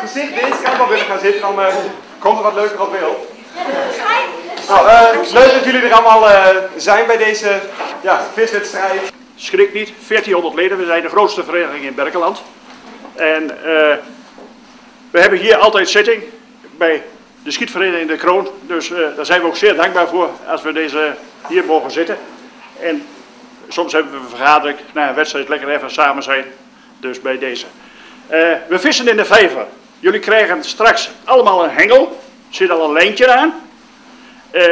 gezicht is, kan wel willen gaan zitten, dan uh, komt er wat leuker op beeld. Nou, uh, leuk dat jullie er allemaal uh, zijn bij deze ja, viswedstrijd. Schrik niet, 1400 leden, we zijn de grootste vereniging in Berkeland. En we hebben hier altijd zitting bij de schietvereniging De Kroon. Dus daar zijn we ook zeer dankbaar voor als we deze hier mogen zitten. En soms hebben we vergadering na een wedstrijd lekker even samen zijn. Dus bij deze. Uh, we vissen in de vijver. Jullie krijgen straks allemaal een hengel. Zit al een lijntje aan. Uh,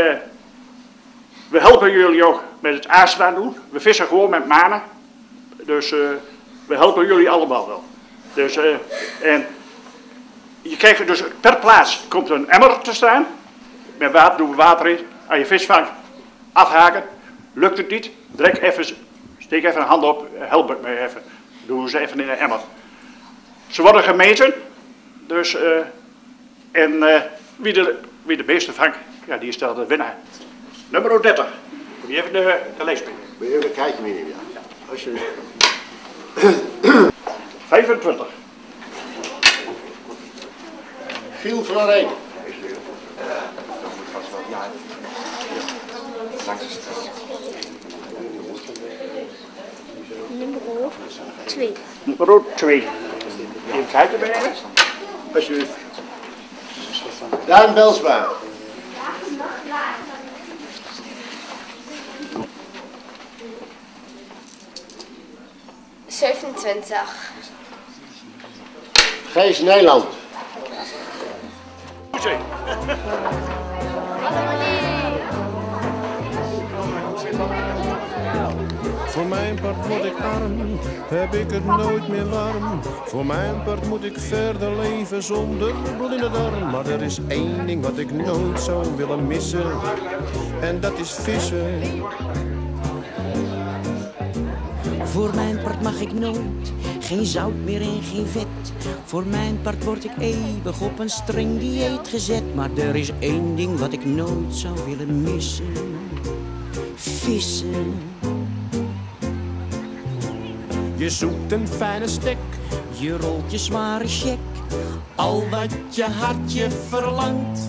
we helpen jullie ook met het aanstaan doen. We vissen gewoon met manen. Dus uh, we helpen jullie allemaal wel. Dus, en je krijgt dus per plaats komt een emmer te staan. Met water doen we water in. Aan je visvang afhaken. Lukt het niet, druk even, steek even een hand op, help het me even. Doen ze even in een emmer. Ze worden gemeten, dus, uh, en uh, wie, de, wie de meeste vangt, ja, die stelt de winnaar. Nummer 30. Moet je even de, de lees mee. Wil je even een kijkje meenemen? Ja. ja. Alsjeblieft. 25. Giel van Rijn. Nummer 2. Nummer 2. Kijken bij je. Alsjeblieft. Daan Belsma. Zevenentwintig. Gijs Nijland. Zee. Voor mijn part word ik arm, heb ik het nooit meer warm. Voor mijn part moet ik verder leven zonder bloed in de darm. Maar er is één ding wat ik nooit zou willen missen. En dat is vissen. Voor mijn part mag ik nooit, geen zout meer en geen vet. Voor mijn part word ik eeuwig op een streng dieet gezet. Maar er is één ding wat ik nooit zou willen missen. Vissen. Je zoekt een fijne stek, je rolt je zware check. Al wat je hartje verlangt.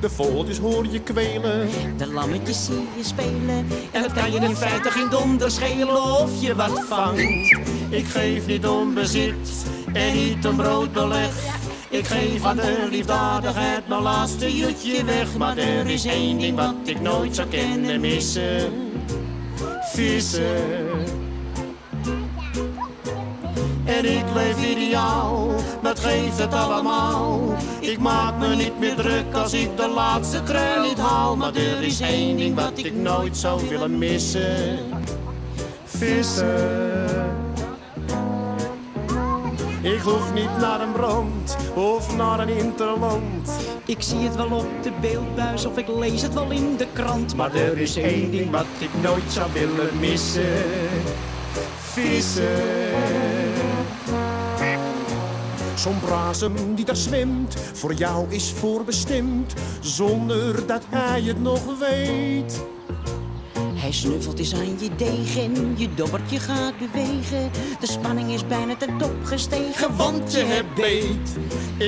De vogeltjes hoor je kwelen, de lammetjes zie je spelen. En het kan je in feite geen donder schelen of je wat vangt. Ik geef niet om bezit en niet om broodbeleg. Ik geef aan de liefdadigheid mijn laatste jutje weg. Maar er is één ding wat ik nooit zou kennen missen. Vissen. En ik leef ideaal, dat geeft het allemaal. Ik maak me niet meer druk als ik de laatste trui niet haal. Maar er is één ding wat ik nooit zou willen missen. Vissen. Ik hoef niet naar een brand of naar een interland. Ik zie het wel op de beeldbuis of ik lees het wel in de krant. Maar er is één ding wat ik nooit zou willen missen. Vissen. Zo'n brasem die daar zwemt, voor jou is voorbestemd, zonder dat hij het nog weet. Hij snuffelt eens aan je degen, je dobbertje gaat bewegen. De spanning is bijna ten top gestegen, want je hebt beet.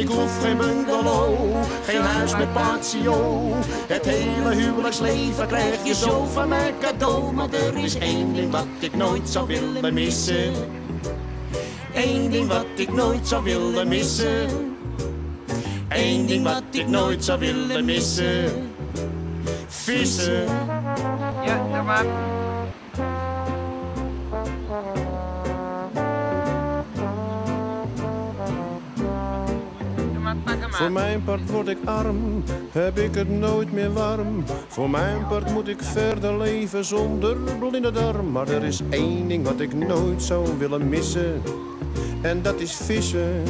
Ik hoef geen bungalow, geen huis met patio. Het hele huwelijksleven krijg je zo van mij cadeau. Maar er is één ding wat ik nooit zou willen missen. Eén ding wat ik nooit zou willen missen. Eén ding wat ik nooit zou willen missen. Vissen. Ja, maar. Voor mijn part word ik arm, heb ik het nooit meer warm. Voor mijn part moet ik verder leven zonder bloed in de darm. Maar er is één ding wat ik nooit zou willen missen. En dat is vissen.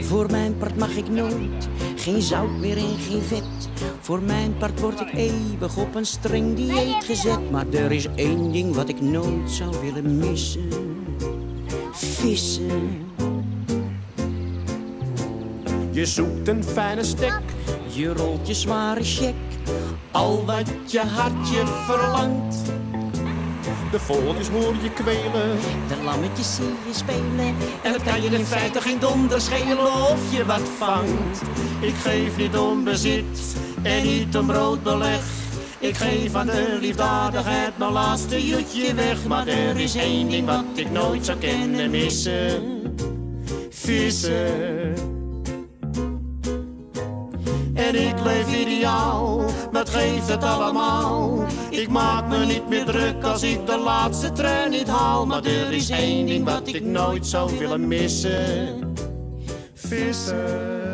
Voor mijn part mag ik nooit, geen zout meer en geen vet. Voor mijn part word ik eeuwig op een streng dieet gezet. Maar er is één ding wat ik nooit zou willen missen. Vissen. Je zoekt een fijne stek, Je rolt je zware check, al wat je hartje verlangt. De vogeltjes hoor je kwelen. De lammetjes zie je spelen. En het kan je in feite geen donder schelen of je wat vangt. Ik geef niet om bezit en niet om brood beleg. Ik geef aan de liefdadigheid mijn laatste jutje weg. Maar er is één ding wat ik nooit zou kennen missen. Vissen. En ik leef ideaal, wat geeft het allemaal? Ik maak me niet meer druk als ik de laatste trein niet haal. Maar er is één ding wat ik nooit zou willen missen. Vissen.